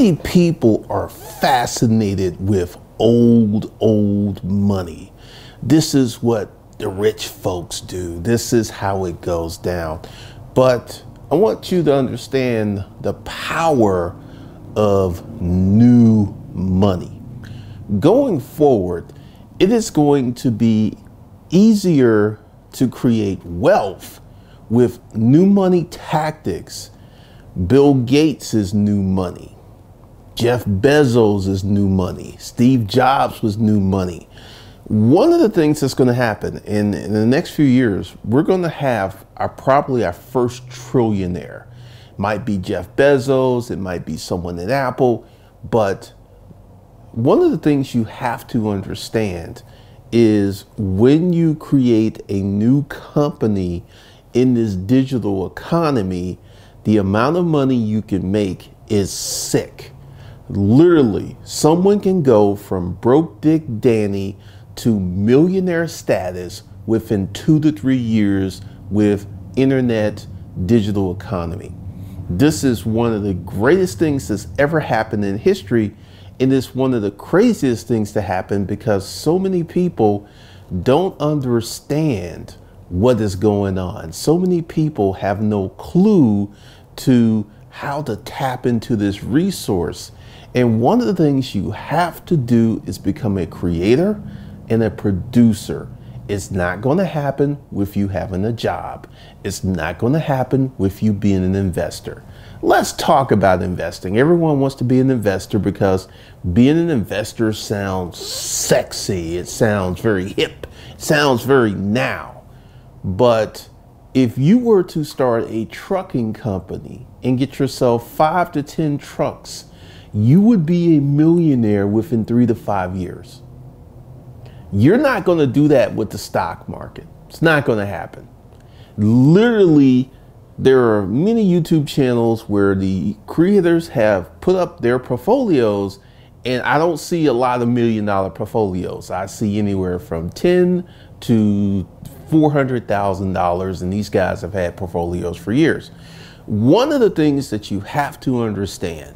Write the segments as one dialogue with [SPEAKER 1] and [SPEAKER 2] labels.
[SPEAKER 1] many people are fascinated with old, old money. This is what the rich folks do. This is how it goes down. But I want you to understand the power of new money. Going forward, it is going to be easier to create wealth with new money tactics. Bill Gates new money. Jeff Bezos is new money. Steve Jobs was new money. One of the things that's going to happen in, in the next few years, we're going to have our probably our first trillionaire. Might be Jeff Bezos, it might be someone at Apple, but one of the things you have to understand is when you create a new company in this digital economy, the amount of money you can make is sick. Literally, someone can go from broke dick Danny to millionaire status within two to three years with internet digital economy. This is one of the greatest things that's ever happened in history and it's one of the craziest things to happen because so many people don't understand what is going on. So many people have no clue to how to tap into this resource. And one of the things you have to do is become a creator and a producer. It's not going to happen with you having a job. It's not going to happen with you being an investor. Let's talk about investing. Everyone wants to be an investor because being an investor sounds sexy. It sounds very hip. It sounds very now. But if you were to start a trucking company and get yourself five to 10 trucks, you would be a millionaire within three to five years. You're not going to do that with the stock market. It's not going to happen. Literally, there are many YouTube channels where the creators have put up their portfolios and I don't see a lot of million dollar portfolios. I see anywhere from 10 to $400,000 and these guys have had portfolios for years. One of the things that you have to understand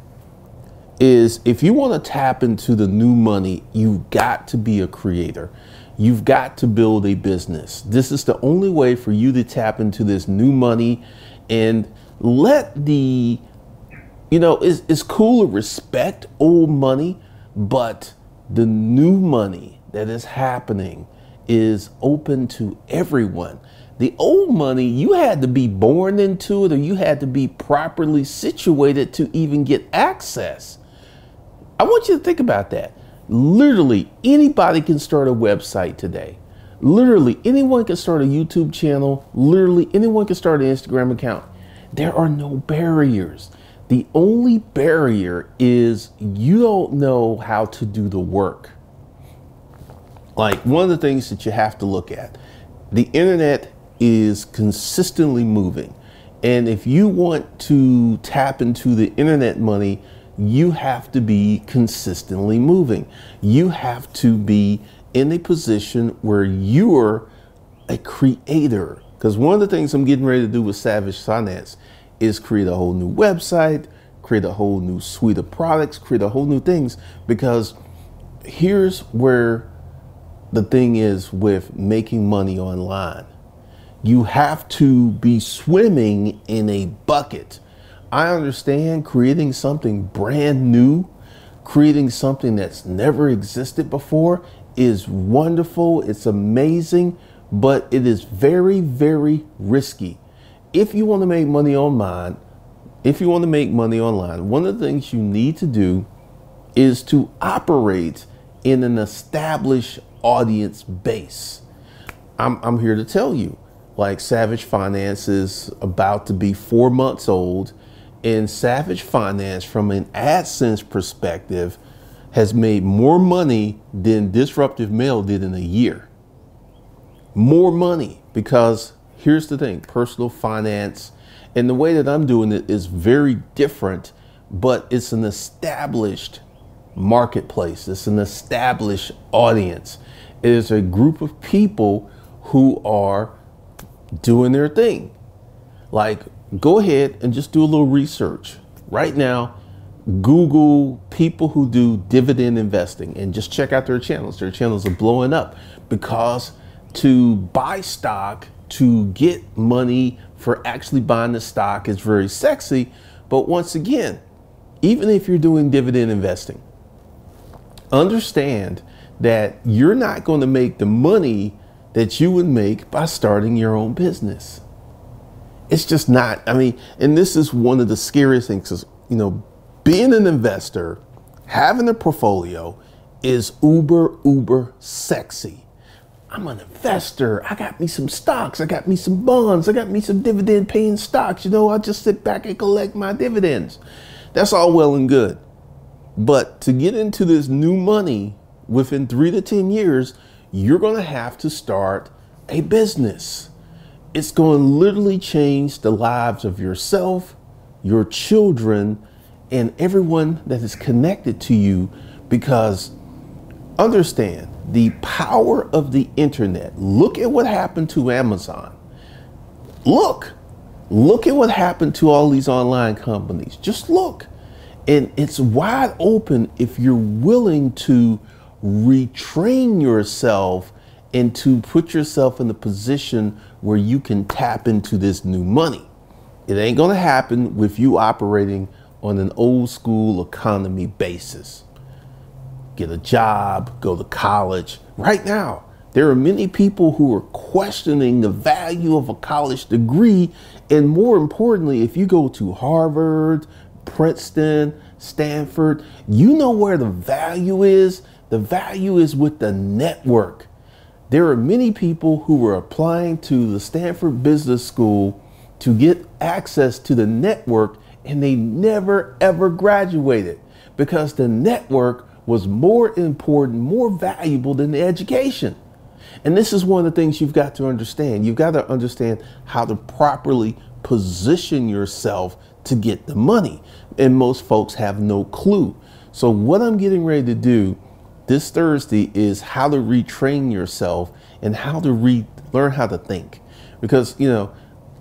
[SPEAKER 1] is if you want to tap into the new money, you've got to be a creator. You've got to build a business. This is the only way for you to tap into this new money and let the you know it's, it's cool to respect old money but the new money that is happening is open to everyone the old money you had to be born into it or you had to be properly situated to even get access i want you to think about that literally anybody can start a website today Literally, anyone can start a YouTube channel. Literally, anyone can start an Instagram account. There are no barriers. The only barrier is you don't know how to do the work. Like one of the things that you have to look at, the internet is consistently moving. And if you want to tap into the internet money, you have to be consistently moving. You have to be in a position where you're a creator. Because one of the things I'm getting ready to do with Savage Finance is create a whole new website, create a whole new suite of products, create a whole new things. Because here's where the thing is with making money online. You have to be swimming in a bucket. I understand creating something brand new, creating something that's never existed before is wonderful, it's amazing, but it is very, very risky. If you want to make money online, if you want to make money online, one of the things you need to do is to operate in an established audience base. I'm, I'm here to tell you, like Savage Finance is about to be four months old, and Savage Finance, from an AdSense perspective, has made more money than Disruptive Mail did in a year. More money because here's the thing personal finance and the way that I'm doing it is very different, but it's an established marketplace, it's an established audience. It is a group of people who are doing their thing. Like, go ahead and just do a little research. Right now, Google people who do dividend investing and just check out their channels. Their channels are blowing up because to buy stock, to get money for actually buying the stock is very sexy. But once again, even if you're doing dividend investing, understand that you're not going to make the money that you would make by starting your own business. It's just not. I mean, and this is one of the scariest things is, you know, being an investor, having a portfolio is uber, uber sexy. I'm an investor. I got me some stocks. I got me some bonds. I got me some dividend paying stocks. You know, I just sit back and collect my dividends. That's all well and good. But to get into this new money within three to 10 years, you're going to have to start a business. It's going to literally change the lives of yourself, your children, and everyone that is connected to you because understand the power of the internet. Look at what happened to Amazon. Look, look at what happened to all these online companies. Just look. And it's wide open if you're willing to retrain yourself and to put yourself in the position where you can tap into this new money. It ain't to happen with you operating on an old school economy basis get a job, go to college. Right now, there are many people who are questioning the value of a college degree. And more importantly, if you go to Harvard, Princeton, Stanford, you know where the value is. The value is with the network. There are many people who were applying to the Stanford Business School to get access to the network and they never ever graduated because the network was more important, more valuable than the education. And this is one of the things you've got to understand. You've got to understand how to properly position yourself to get the money. And most folks have no clue. So, what I'm getting ready to do this Thursday is how to retrain yourself and how to re- learn how to think. Because, you know,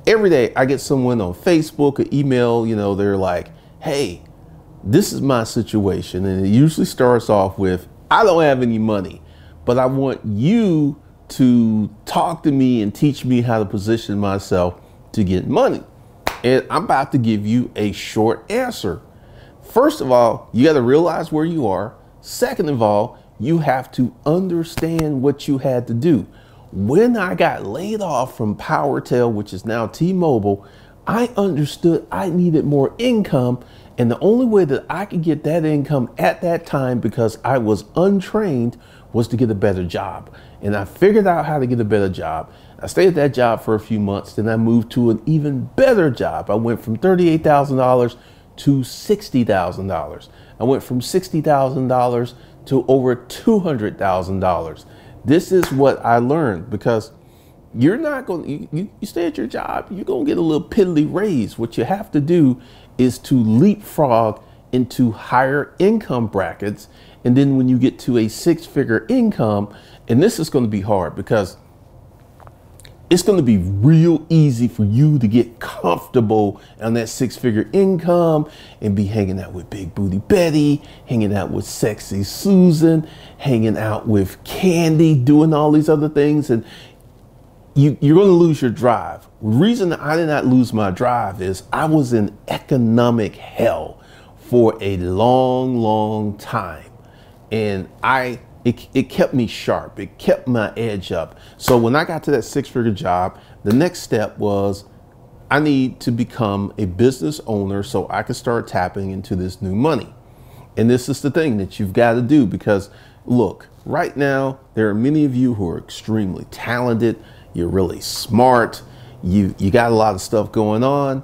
[SPEAKER 1] every day I get someone on Facebook or email, you know, they're like, hey, this is my situation. And it usually starts off with, I don't have any money, but I want you to talk to me and teach me how to position myself to get money. And I'm about to give you a short answer. First of all, you got to realize where you are. Second of all, you have to understand what you had to do. When I got laid off from PowerTel, which is now T-Mobile, I understood I needed more income and the only way that I could get that income at that time because I was untrained was to get a better job. And I figured out how to get a better job. I stayed at that job for a few months, then I moved to an even better job. I went from $38,000 to $60,000. I went from $60,000 to over $200,000. This is what I learned because you're not going you, you, you stay at your job, you're going to get a little piddly raise. What you have to do is to leapfrog into higher income brackets. And then when you get to a six figure income, and this is going to be hard because it's going to be real easy for you to get comfortable on that six figure income and be hanging out with Big Booty Betty, hanging out with Sexy Susan, hanging out with Candy, doing all these other things. And you, you're going to lose your drive. The reason I did not lose my drive is I was in economic hell for a long, long time. And I it, it kept me sharp. It kept my edge up. So when I got to that six figure job, the next step was I need to become a business owner so I can start tapping into this new money. And this is the thing that you've got to do because look, right now, there are many of you who are extremely talented you're really smart, you, you got a lot of stuff going on,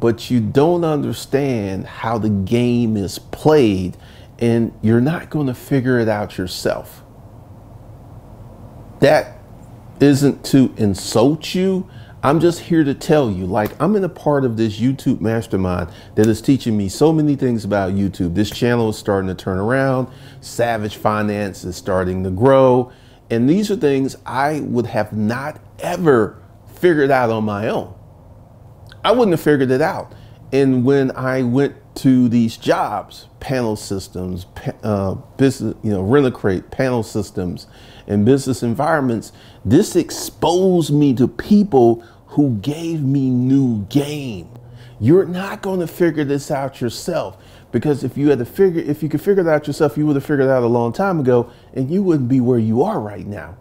[SPEAKER 1] but you don't understand how the game is played and you're not going to figure it out yourself. That isn't to insult you. I'm just here to tell you, like, I'm in a part of this YouTube mastermind that is teaching me so many things about YouTube. This channel is starting to turn around. Savage Finance is starting to grow. And these are things I would have not ever figured out on my own. I wouldn't have figured it out. And when I went to these jobs, panel systems, uh, business, you know, rent crate panel systems, and business environments. This exposed me to people who gave me new game. You're not going to figure this out yourself because if you had to figure, if you could figure it out yourself, you would have figured it out a long time ago, and you wouldn't be where you are right now.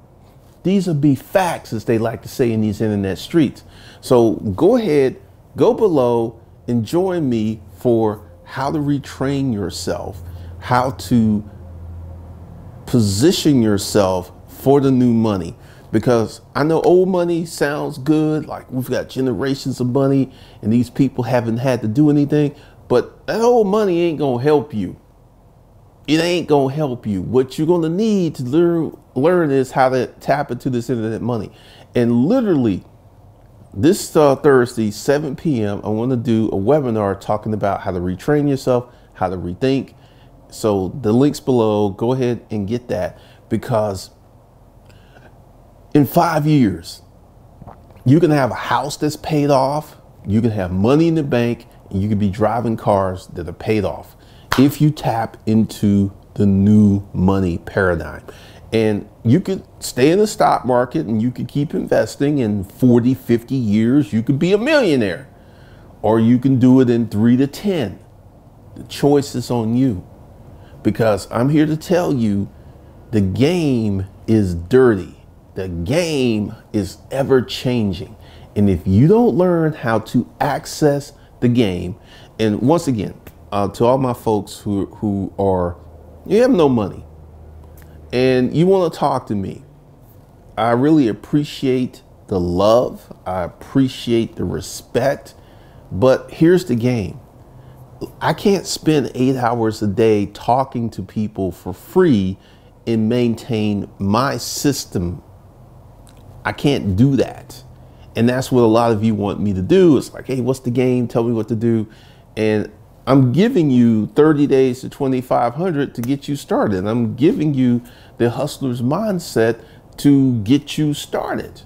[SPEAKER 1] These would be facts, as they like to say in these internet streets. So go ahead, go below, and join me for how to retrain yourself, how to position yourself for the new money. Because I know old money sounds good, like we've got generations of money and these people haven't had to do anything, but that old money ain't gonna help you. It ain't gonna help you. What you're gonna need to learn learn is how to tap into this internet money. And literally, this uh, Thursday, 7 p.m., I want to do a webinar talking about how to retrain yourself, how to rethink. So the links below, go ahead and get that because in five years, you can have a house that's paid off, you can have money in the bank, and you can be driving cars that are paid off if you tap into the new money paradigm. And you could stay in the stock market and you could keep investing in 40, 50 years, you could be a millionaire. Or you can do it in three to 10. The choice is on you. Because I'm here to tell you the game is dirty. The game is ever changing. And if you don't learn how to access the game, and once again, uh, to all my folks who, who are, you have no money, and you want to talk to me, I really appreciate the love. I appreciate the respect. But here's the game I can't spend eight hours a day talking to people for free and maintain my system. I can't do that. And that's what a lot of you want me to do. It's like, hey, what's the game? Tell me what to do. And I'm giving you 30 days to 2,500 to get you started. I'm giving you the hustler's mindset to get you started.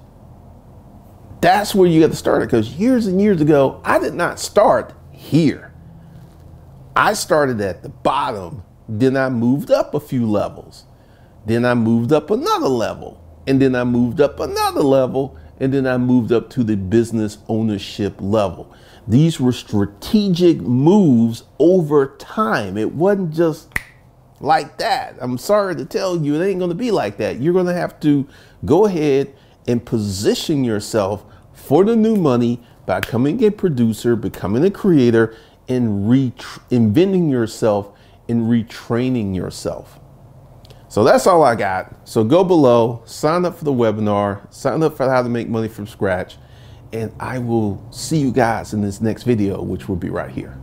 [SPEAKER 1] That's where you got to start it because years and years ago, I did not start here. I started at the bottom, then I moved up a few levels. Then I moved up another level, and then I moved up another level, and then I moved up to the business ownership level. These were strategic moves over time. It wasn't just like that. I'm sorry to tell you, it ain't going to be like that. You're going to have to go ahead and position yourself for the new money by becoming a producer, becoming a creator, and reinventing yourself and retraining yourself. So that's all I got. So go below, sign up for the webinar, sign up for how to make money from scratch and I will see you guys in this next video, which will be right here.